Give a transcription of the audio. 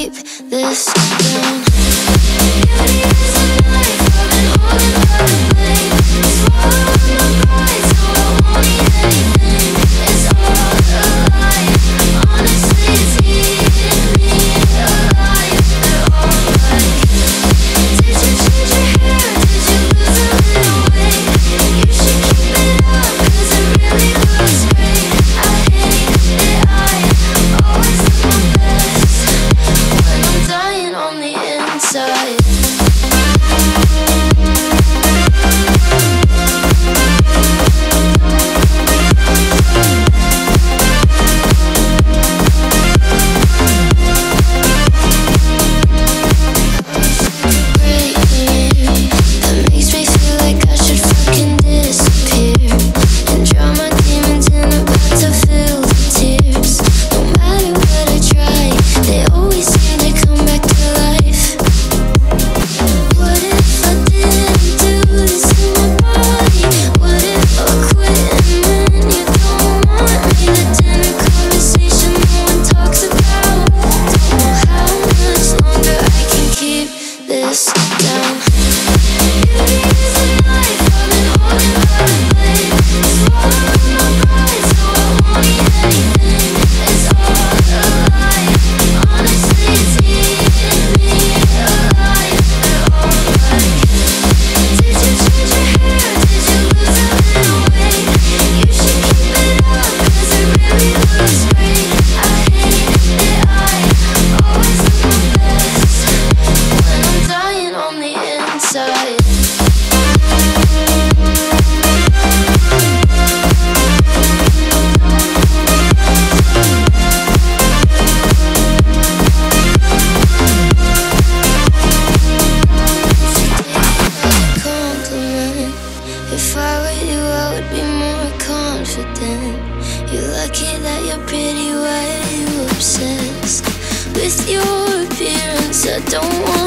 keep this down. confident. You're lucky that you're pretty, why are you obsessed with your appearance? I don't want.